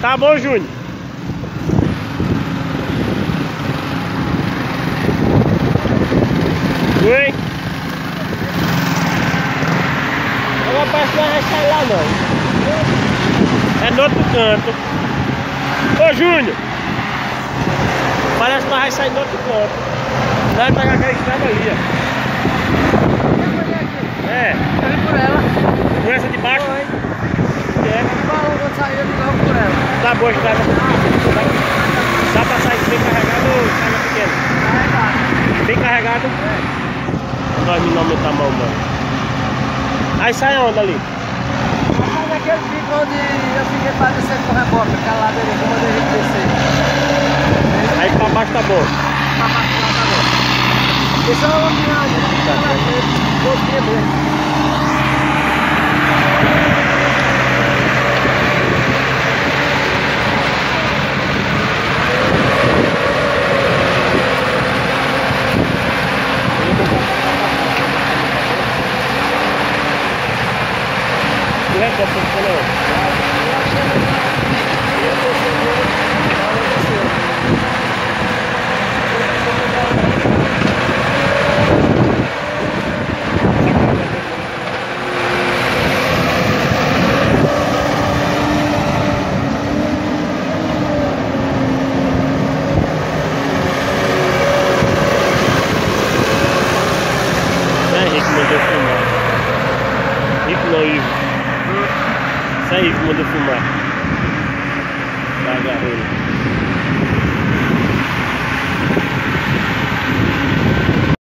Tá bom, Júnior. Parece que não vai sair lá não. É no outro canto. Ô Júnior! Parece que nós vai sair no outro canto. Nós vai pegar aquela estrada ali, ó. É. Eu por ela. Por essa de baixo? Foi. É. Eu vim logo por ela. Tá boa estrada. Dá pra sair bem carregado ou carga pequena? Carregado. Bem carregado? Nós não aumentar a mão, mano. Aí sai onde ali? Mas naquele pico onde eu fiquei pra descer com o reboque, aquela ladeira que eu mandei a gente descer. Aí pra baixo tá bom. Pra baixo tá bom. Isso é uma Não é como você Saif Модефума. Ага,